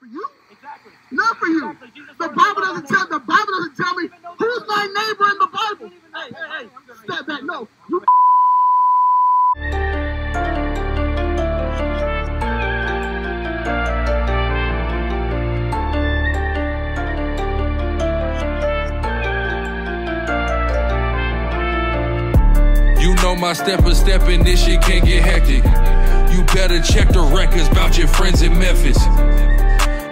for you. Exactly. Not for you. Exactly. The Bible doesn't tell the Bible doesn't tell me who's my neighbor in the Bible. Hey, hey, hey, step back. No, you You know my step a step and this shit can't get hectic. You better check the records about your friends in Memphis.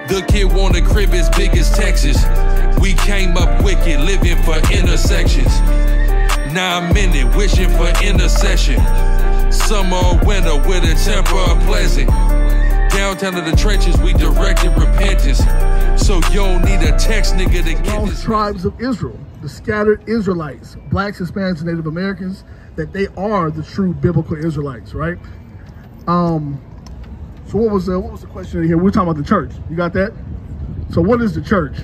The kid want a crib as big as Texas. We came up wicked, living for intersections. Nine I'm in it, wishing for intercession. Summer or winter with a temper pleasant. Downtown to the trenches, we directed repentance. So you don't need a text nigga to get lost this. tribes of Israel, the scattered Israelites, blacks, Hispanics, and Native Americans, that they are the true biblical Israelites, right? Um, so what was the what was the question here? We We're talking about the church. You got that? So what is the church?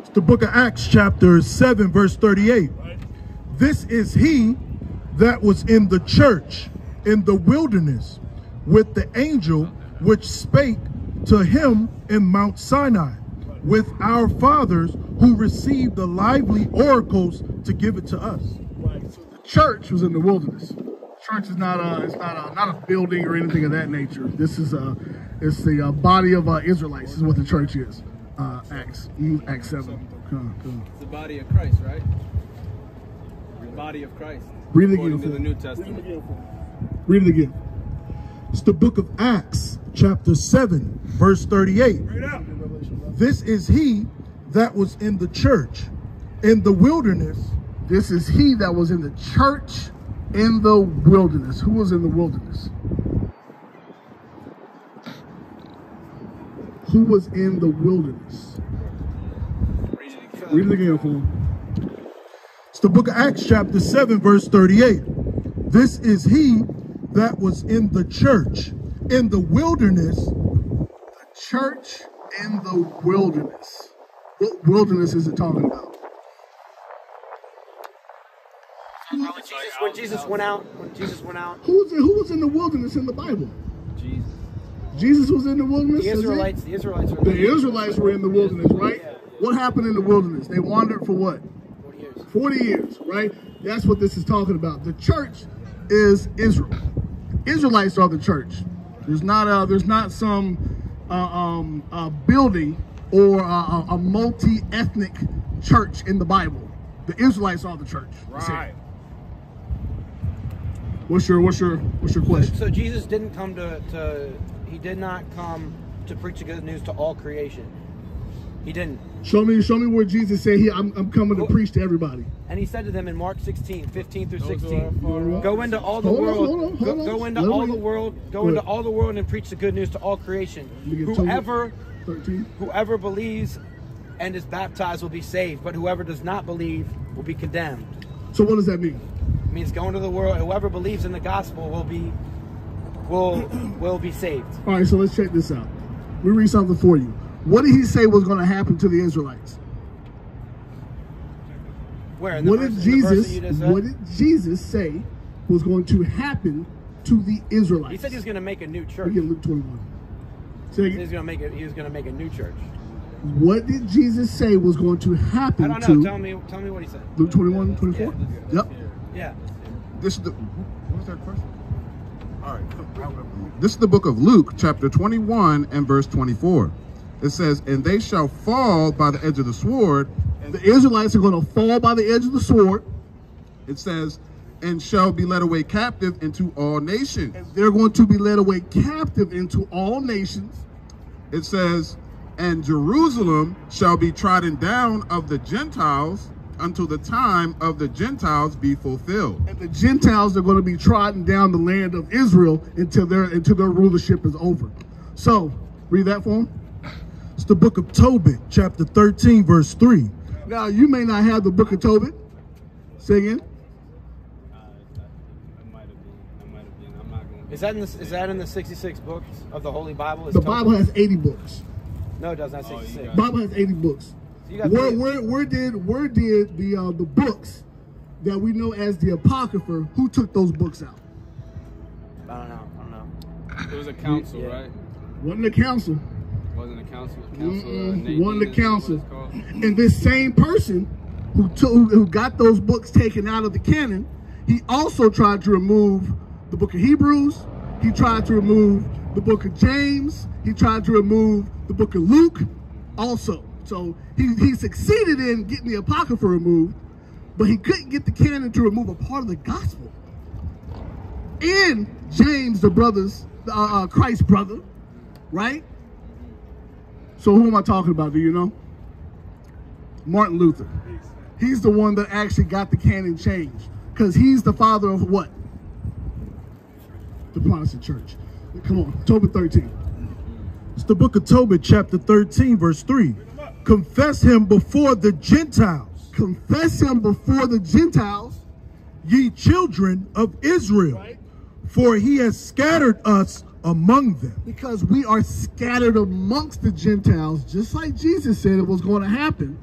It's the book of Acts, chapter 7, verse 38. This is he that was in the church in the wilderness with the angel which spake to him in Mount Sinai with our fathers who received the lively oracles to give it to us. Right. So the church was in the wilderness. Church is not a it's not a not a building or anything of that nature. This is a it's the uh, body of uh, Israelites is what the church is. Uh, Acts Acts seven. Come on, come on. It's the body of Christ, right? The body of Christ. Read it According again. to the. New Testament. Read it again. It's the book of Acts, chapter 7, verse 38. This is he that was in the church in the wilderness This is he that was in the church in the wilderness. Who was in the wilderness? Who was in the wilderness? Read it again for. It's the book of Acts, chapter 7, verse 38. This is he that was in the church in the wilderness. The church in the wilderness. What wilderness is it talking about? When Jesus, when Jesus went out, when Jesus went out, Who was in, who was in the wilderness in the Bible? Jesus. Jesus was in the wilderness. the? Israelites, the Israelites were The Israelites were in the wilderness, right? What happened in the wilderness? They wandered for what? 40 years. 40 years, right? That's what this is talking about. The church is Israel. Israelites are the church. There's not a, there's not some uh, um, uh, building or a multi-ethnic church in the Bible. The Israelites are the church. Right. What's your what's your what's your question? So Jesus didn't come to, to he did not come to preach the good news to all creation. He didn't. Show me show me where Jesus said he I'm, I'm coming to preach to everybody. And he said to them in Mark 16, 15 through Those who are 16, far go into all the Hold world, hold on, go, go into Let all me- the world, go Go into all the world and preach the good news to all creation. Let me get to it. Whoever 13. whoever believes and is baptized will be saved, but whoever does not believe will be condemned. So what does that mean? It means go into the world. Whoever believes in the gospel will be will will be saved. All right, so let's check this out. We read something for you. What did he say was going to happen to the Israelites? Where? In the What verse- did in the Jesus you just said? what did Jesus say was going to happen to the Israelites? He said he was going to make a new church. Look at Luke 21. Say He again. was going to make it. He was going to make a new church. What did Jesus say was going to I happen don't know. to Tell me. Tell me what he said. Luke 21, 24? Yep. Yeah. This is the what was that question? All right. This is the book of Luke, chapter 21 and verse 24. It says, "And they shall fall by the edge of the sword." The Israelites are going to fall by the edge of the sword. It says, "And shall be led away captive into all nations." They're going to be led away captive into all nations. It says, "And Jerusalem shall be trodden down of the Gentiles until the time of the Gentiles be fulfilled." And the Gentiles are going to be trodden down the land of Israel until their until their rulership is over. So, read that for them. It's the book of Tobit, chapter 13, verse 3. Now, you may not have the book of Tobit. Say again. That might have been. That might have been. I'm not gonna. Is that in the is that in the 66 books of the Holy Bible? Is The Tobit- Bible has 80 books. No, it does not. Oh, you 66. got Bible has 80 books. So Where, where, where did where did the uh, the books that we know as the Apocrypha, who took those books out? I don't know. I don't know. It was a council, right? Wasn't a council. Wasn't a council. A council. Mm-mm, Nathan wasn't the is what council. And this same person who took, who got those books taken out of the canon, he also tried to remove the book of Hebrews. He tried to remove the book of James. He tried to remove the book of Luke also. So he, he succeeded in getting the Apocrypha removed, but he couldn't get the canon to remove a part of the gospel. And James, the brothers, uh, uh, Christ's brother, right? So who am I talking about? Do you know? Martin Luther. He's the one that actually got the canon changed because he's the father of what? The Protestant Church. Come on, October 13. It's the book of Tobit, chapter 13, verse 3. Confess him before the Gentiles, Confess him before the Gentiles. ye children of Israel, for he has scattered us among them. because we are scattered amongst the Gentiles, just like Jesus said it was going to happen.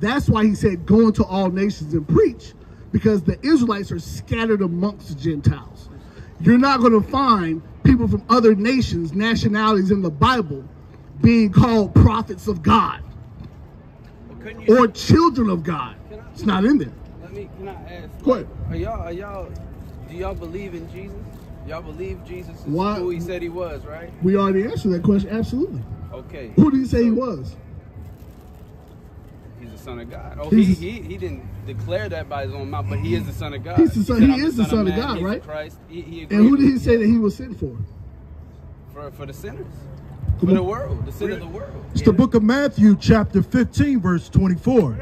That's why he said, Go into all nations and preach, because the Israelites are scattered amongst the Gentiles. You're not going to find people from other nations, nationalities in the Bible being called prophets of God? Or children of God. It's not in there. Let me. Can I ask? Go ahead. Are y'all? Are y'all? Do y'all believe in Jesus? Y'all believe Jesus is Why- who he said he was, right? We already answered that question. Absolutely. Okay. Who did he say he was? He's the son of God. Oh, He's he, he he didn't declare that by his own mouth, but he is the son of God. He's the son- said, he "I'm is the son of man, God, he's right? Christ. He, he And who did he say that he was sent for? for for the sinners, for the world, the sin of the world. It's the book of Matthew, chapter 15, verse 24.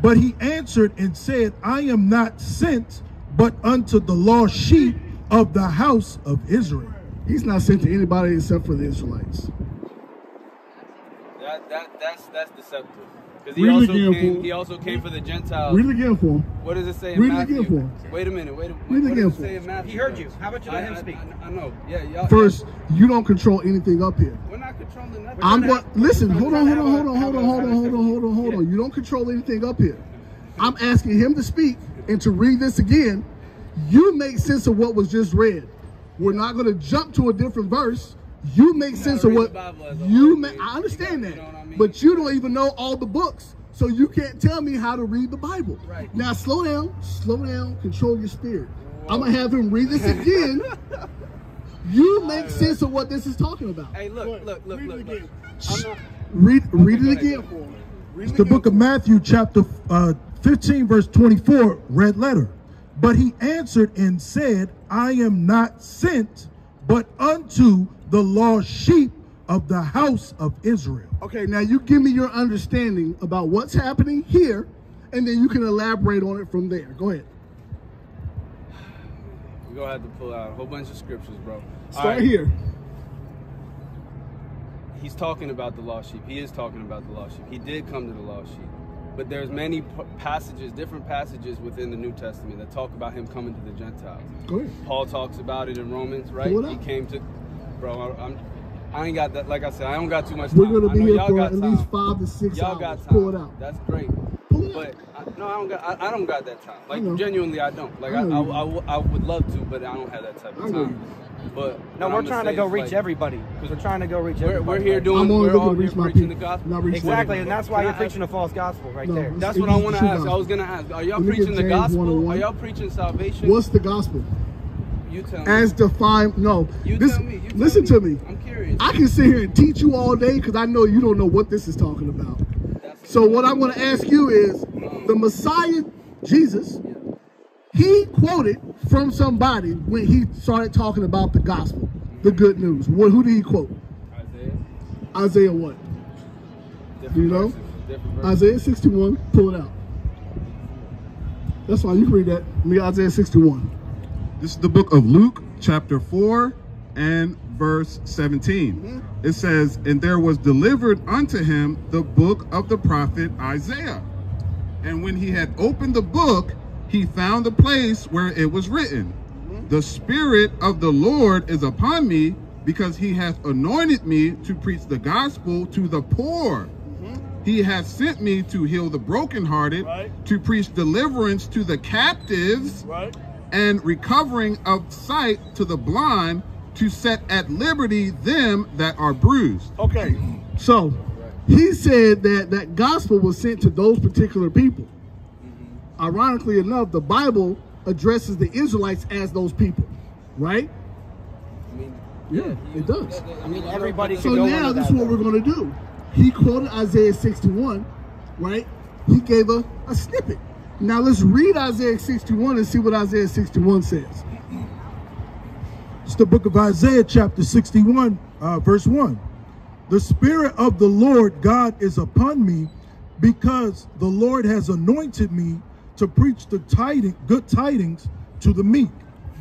But he answered and said, I am not sent but unto the lost sheep of the house of Israel. He's not sent to anybody except for the Israelites. That that that's that's deceptive. Because he Read also again, came. He also came for the Gentiles. Read it again for him. What does it say in Read it again for him. Wait a minute. Wait a minute. Read it again for him. Matthew? He heard you. How about you let I- him I- speak? I, I know. Yeah, y'all. First, you don't control anything up here. we're not controlling nothing. I'm We're what? Listen, hold on, hold on, hold on, hold on, hold on, hold on, hold on, hold on. You don't control anything up here. I'm asking him to speak and to read this again. You make sense of what was just read. We're not going to jump to a different verse. You make sense of what the Bible as a you whole, make. I understand You that, know I mean? but you don't even know all the books, so you can't tell me how to read the Bible. Right. Now, slow down, slow down, control your spirit. I'm gonna have him read this again. you make right. sense of what this is talking about. Hey, look, ahead. look, look, Read it look, again. look. I'm not. Read, read it again for him. Read It's the again book of. Matthew, chapter uh, 15, verse 24, red letter. But he answered and said, I am not sent but unto the lost sheep of the house of Israel. Okay, now you give me your understanding about what's happening here, and then you can elaborate on it from there. Go ahead. We're gonna have to pull out a whole bunch of scriptures, bro. Start right, here. He's talking about the lost sheep. He is talking about the lost sheep. He did come to the lost sheep. But there's many passages, different passages within the New Testament that talk about him coming to the Gentiles. Go ahead. Paul talks about it in Romans, right? He came to, bro. I, I'm, I ain't got that. Like I said, I don't got too much time. We're gonna be here y'all for got at least five to six Y'all hours. got time. Pull it out. That's great. Pull it But out. I, no, I don't got. I, I don't got that time. Like know. genuinely, I don't. Like I I, I, know you I, w- I would love to, but I don't have that type I of know time. But No, we're I'ma trying to go reach like, everybody. Because we're trying to go reach We're, everybody. we're here right? doing. I'm only we're looking all to reach here my preaching people, the gospel. Exactly, and that's why you're I preaching a false gospel right No, there. That's what I want to true ask. I was gonna ask. Are y'all Let me get preaching the gospel? 101. Are y'all preaching salvation? What's the gospel? You tell me. As defined. No. you this, tell me. You tell listen me. to me. I'm curious. I can sit here and teach you all day because I know you don't know what this is talking about. That's So what I'm going to ask you is the Messiah, Jesus, he quoted from somebody when he started talking about the gospel, the good news. What, who did he quote? Isaiah. Isaiah what? Different You know? verses, different verses. Isaiah 61. Pull it out. That's fine. You can read that. Me Isaiah 61. This is the book of Luke, chapter 4 and verse 17. Mm-hmm. It says, And there was delivered unto him the book of the prophet Isaiah. And when he had opened the book, he found the place where it was written, mm-hmm. The Spirit of the Lord is upon me, because he hath anointed me to preach the gospel to the poor. Mm-hmm. He hath sent me to heal the brokenhearted, Right. to preach deliverance to the captives, Right. And recovering of sight to the blind, to set at liberty them that are bruised. Okay, so he said that that gospel was sent to those particular people. Ironically enough, the Bible addresses the Israelites as those people, right? I mean, Yeah, it does. I mean, everybody So now this is what we're going to do. He quoted Isaiah 61, right? He gave a, a snippet. Now let's read Isaiah 61 and see what Isaiah 61 says. It's the book of Isaiah, chapter 61, uh, verse 1. The Spirit of the Lord God is upon me because the Lord has anointed me to preach the tiding, good tidings to the meek.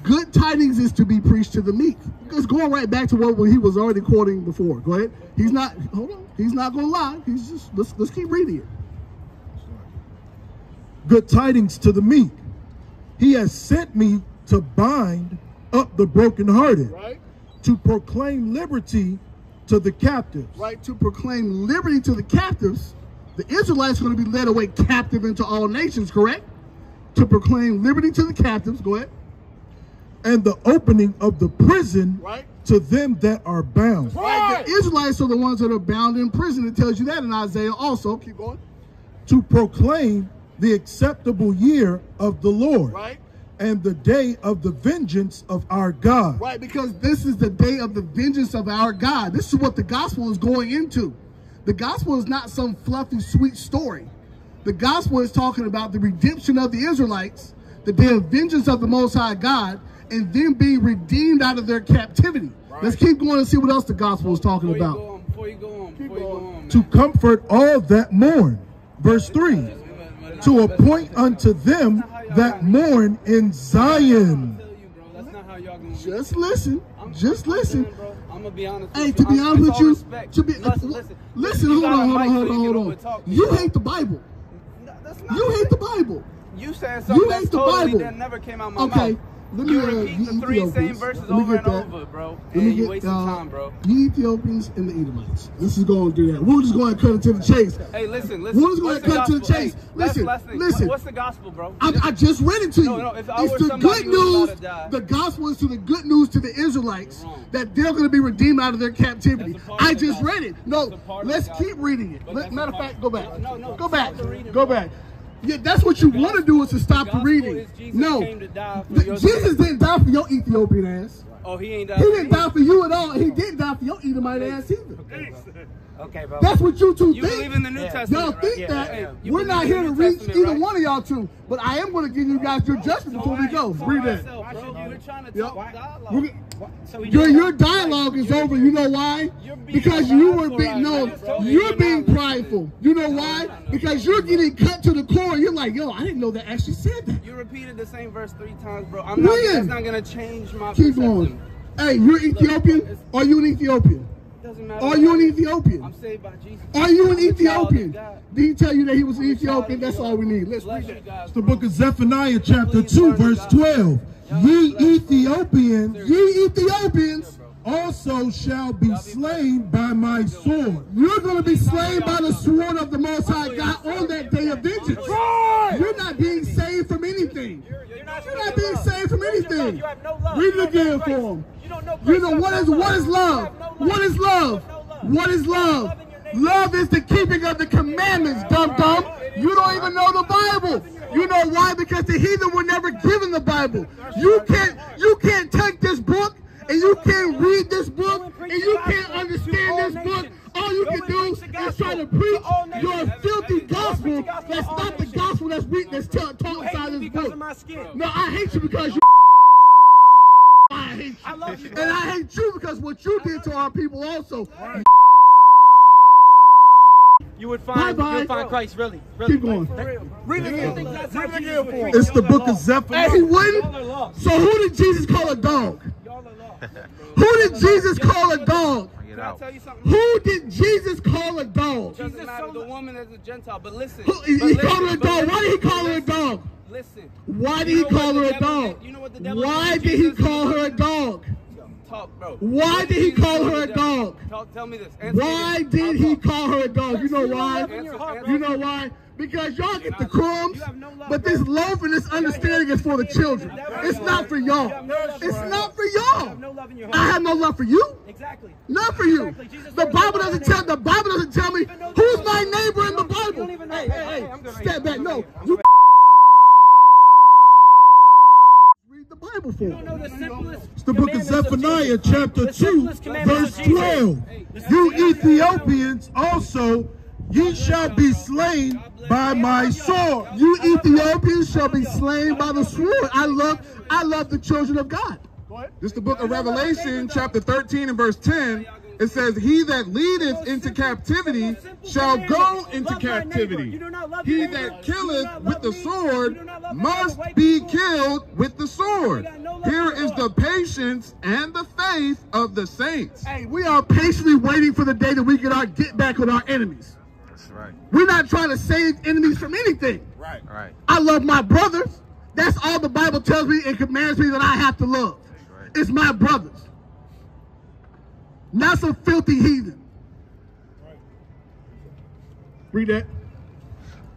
Good tidings is to be preached to the meek. It's going right back to what he was already quoting before. Go ahead. He's not, hold on. He's not going to lie. He's just, let's, let's keep reading it. Good tidings to the meek. He has sent me to bind up the brokenhearted, Right? to proclaim liberty to the captives. Right? To proclaim liberty to the captives. The Israelites are going to be led away captive into all nations, correct? To proclaim liberty to the captives. Go ahead. and the opening of the prison Right. to them that are bound. Right. The Israelites are the ones that are bound in prison. It tells you that in Isaiah also. Keep going. to proclaim the acceptable year of the Lord Right. and the day of the vengeance of our God. Right, because this is the day of the vengeance of our God. This is what the gospel is going into. The gospel is not some fluffy, sweet story. The gospel is talking about the redemption of the Israelites, the day of vengeance of the Most High God, and them being redeemed out of their captivity. Let's keep going and see what else the gospel is talking about. on, before you go on, before you go going. on, To comfort all that mourn. Verse 3 To appoint unto them that mourn in Zion. tell you, bro, that's not how y'all gonna be. Just listen. Just listen. I'm gonna be honest. Hey, to be honest with you, to be listen, listen, hold on, hold on, hold on, you hold on. You hate the Bible. No, that's not You hate the Bible. You saying something You hate the totally Bible. that never came out my Okay, mouth. Let me, you uh, repeat you the three same verses Let me over and that. over, bro. Let me get uh, time, bro. the Ethiopians and the Edomites. This is going to do that. We're just going to cut it to the chase. Hey, listen, listen. We're just gonna the cut to the chase. Hey, Listen, the last listen. What's the gospel, bro? I, I just read it to you. No, no, if I it's the good news. to. The gospel is to the good news to the Israelites that they're going to be redeemed out of their captivity. That's a part I just read it. No, That's a part of let's keep reading it. But Let- that's a matter of fact, go back. No, no, go back. stop the reading, go back. Yeah, that's what you want to do is to stop the reading. Jesus no, came to die for your Jesus didn't die for your Ethiopian ass. Oh, he ain't died. He didn't die for you at all. He didn't die for your Edomite ass either. Okay, bro. That's what you two You think. believe in the New Yeah. Testament, Y'all right? think Yeah, that yeah, yeah. We're not here to reach Testament, either right? one of y'all two, but I am going to give you guys your judgment before we go. Read that. Why should you? We're trying to Yep. talk dialogue. We're- So Your, your dialogue is over. You know why? Because you were being no, you're You're being prideful. You know why? Because you're getting cut to the core. You're like, yo, I didn't know that actually said that. You repeated the same verse three times, bro. I'm not. When? That's not gonna change my Keep perception. going. Hey, you're Ethiopian? Are you an Ethiopian? Doesn't matter. Are you an Ethiopian? I'm saved by Jesus. Are you an I'm a child of Ethiopian? God. Did he tell you that he was an I'm a child Ethiopian? That's all we need. Let's Bless read you that. guys, It's the book of Zephaniah, chapter Please 2, verse 12. Y'all Ye blessed, bro. Ethiopians Ye Ethiopians, also shall be slain by my sword. you're going to be slain by the sword of the Most High God on that day of vengeance. You're not being saved from anything. You're not, You're not being saved from anything. You have no. Read it again for him. You don't know You grace. know You what have is no what is love? What is love? What is love? Love is the keeping of the commandments, dum dum. You don't even know the Bible. You know why? Because the heathen were never given the Bible. You can't you can't take this book and you can't read this book and you can't understand this book. All you can do is try to preach your filthy gospel. That's not the gospel that's written that's taught inside this book. No, I hate you because you. I hate you. I love you, And. I hate you because what you did to our people also. You would find, Bye-bye. you would find Christ really, really. Keep going. Read it again. Read it again for him. It's the book of Hey, he Zephaniah. Wouldn't. So who did Jesus call a dog? Y'all are lost. Who did Jesus call a dog? Can I tell you something? Who did Jesus call a dog? Doesn't matter. The woman is a Gentile, but listen. Who, he but he listen, called her a but dog. Why did he listen, call her a dog? Listen. Why did You he know what call her a devil dog? Did- you know what the devil Why did to did he call her a dog? Talk, bro. Why did he call her a dog? Talk. Talk, tell me this. Answer Why this. did he call her a dog? You know why? love in your heart, You know why? Because y'all get the crumbs, no love, but this loaf and this understanding is for the children. It's not for y'all. It's not for You have no y'all. love in your heart. I have no love for you. Exactly. Not for you. Exactly. The Bible doesn't tell the Bible doesn't tell me who's my neighbor in the Bible. don't even know- Hey, hey, hey, hey, hey, I'm good right step back. No, good right here. I'm you good read the Bible for You don't know me. the simplest. It's the book of commandments Zephaniah, chapter 2, verse 12. You Ethiopians also, ye shall be slain by my sword. You Ethiopians shall be slain by the sword. I love, I love the children of God. This is the book of Revelation, chapter 13 and verse 10. It says, He that leadeth into captivity shall go into captivity. He that killeth with the sword must be killed with the sword. Here is the patience and the faith of the saints. Hey, we are patiently waiting for the day that we get our get back on our enemies. That's right. We're not trying to save enemies from anything. Right. Right. I love my brothers. That's all the Bible tells me and commands me that I have to love. It's my brothers. Not some filthy heathen. Read that.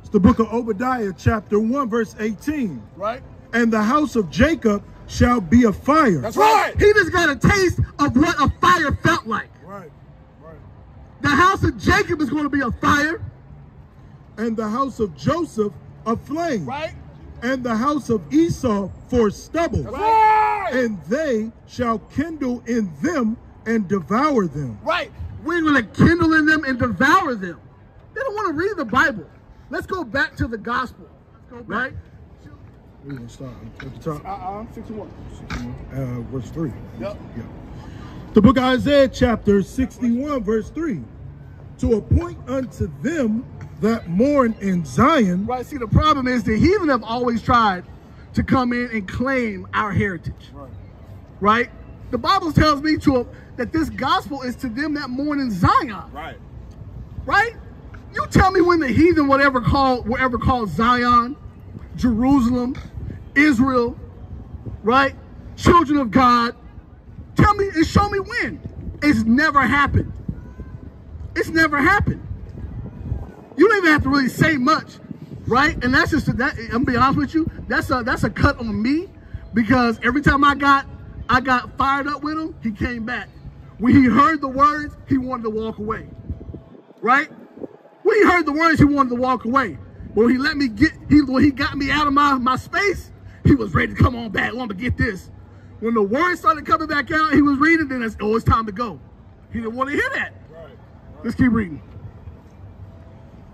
It's the book of Obadiah, chapter 1, verse 18. Right? And the house of Jacob shall be a fire. That's right. He just got a taste of what a fire felt like. Right. Right. The house of Jacob is going to be a fire. And the house of Joseph a flame. Right? And the house of Esau for stubble. Right. And they shall kindle in them and devour them. Right. We're going to kindle in them and devour them. They don't want to read the Bible. Let's go back to the gospel. Right? We're going to start at the top. Uh-uh. 61. Uh, verse 3. Yep. Yeah. The book of Isaiah, chapter 61, verse 3. To appoint unto them that mourn in Zion. Right. See, the problem is the heathen have always tried to come in and claim our heritage. Right. Right? The Bible tells me to that this gospel is to them that mourn in Zion. Right. Right? You tell me when the heathen whatever called whatever called Zion, Jerusalem, Israel, right? Children of God. Tell me and show me when. It's never happened. It's never happened. You don't even have to really say much, right? And that's just that. I'm gonna be honest with you. That's a that's a cut on me because every time I got I got fired up with him, he came back. When he heard the words, he wanted to walk away, right? When he heard the words, he wanted to walk away. But when he let me get, he when he got me out of my my space, he was ready to come on back. Want to get this. When the words started coming back out, he was reading. Then it's oh, it's time to go. He didn't want to hear that. Let's keep reading.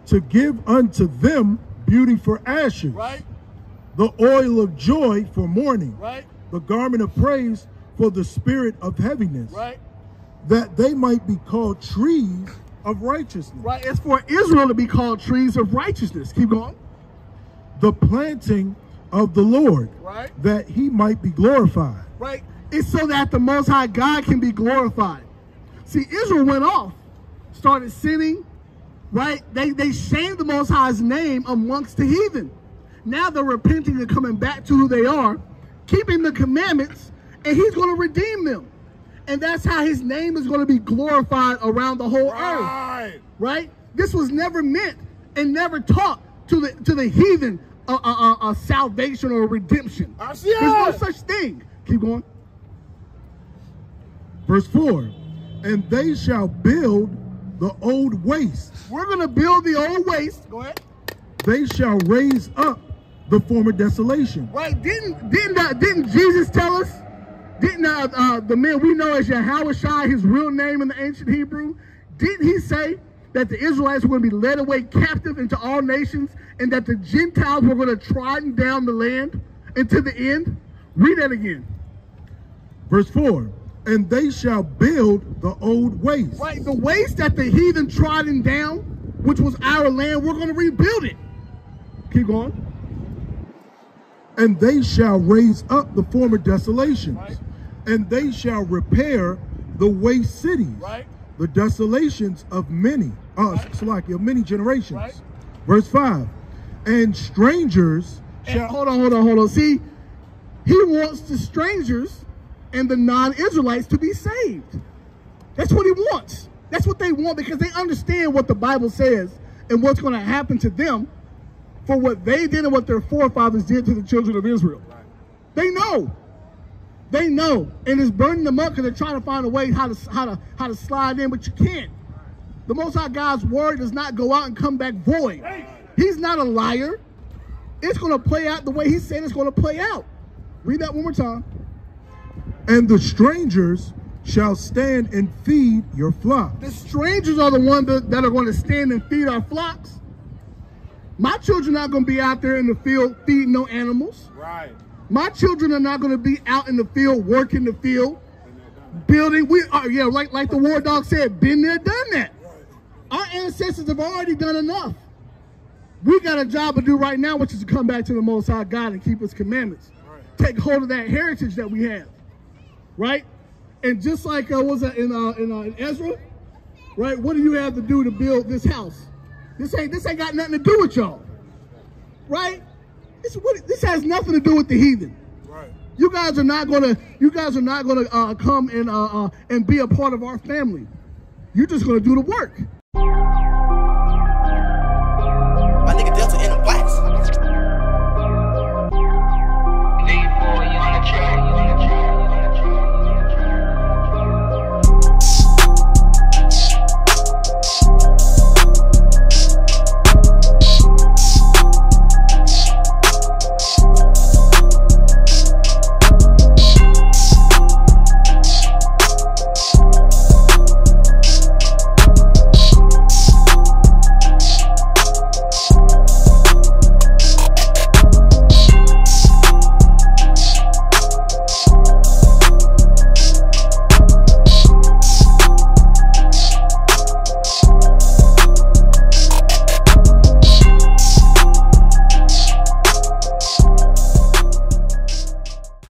To give unto them beauty for ashes. Right, The oil of joy for mourning. right, The garment of praise for the spirit of heaviness. right, That they might be called trees of righteousness. right. It's for Israel to be called trees of righteousness. Keep going. The planting of the Lord. Right. That he might be glorified. right? It's so that the Most High God can be glorified. See, Israel went off, started sinning, right? They they shamed the Most High's name amongst the heathen. Now they're repenting and coming back to who they are, keeping the commandments, and He's going to redeem them. And that's how His name is going to be glorified around the whole earth, Right. right? This was never meant and never taught to the to the heathen a, a, a, a salvation or redemption. There's no such thing. Keep going. Verse 4. And they shall build the old waste. We're going to build the old waste. Go ahead. They shall raise up the former desolation. Right? Didn't didn't uh, didn't Jesus tell us? Didn't uh, uh, the man we know as Yahawashi, his real name in the ancient Hebrew, didn't he say that the Israelites were going to be led away captive into all nations, and that the Gentiles were going to trodden down the land until the end? Read that again. Verse 4. And they shall build the old waste. Right, the waste that the heathen trodden down, which was our land, we're going to rebuild it. Keep going. And they shall raise up the former desolations. Right. And they shall repair the waste cities. Right. The desolations of many, uh, Salaki, of many generations. Right. Verse 5. And strangers And hold on, hold on, hold on. See, he wants the strangers and the non-Israelites to be saved. That's what he wants. That's what they want because they understand what the Bible says and what's going to happen to them for what they did and what their forefathers did to the children of Israel. They know. They know, and it's burning them up because they're trying to find a way how to how to how to slide in, but you can't. The Most High God's word does not go out and come back void. He's not a liar. It's going to play out the way He said it's going to play out. Read that one more time. And the strangers shall stand and feed your flock. The strangers are the ones that, that are going to stand and feed our flocks. My children are not going to be out there in the field feeding no animals. Right. My children are not going to be out in the field working the field, building. We are yeah, like like the war dog said, been there, done that. Our ancestors have already done enough. We got a job to do right now, which is to come back to the Most High God and keep His commandments. Take hold of that heritage that we have, right? And just like uh, was it in uh, in, uh, in Ezra, right? What do you have to do to build this house? This ain't this ain't got nothing to do with y'all, right? This what this has nothing to do with the heathen. Right. You guys are not gonna. You guys are not gonna uh, come and uh, uh, and be a part of our family. You're just gonna do the work.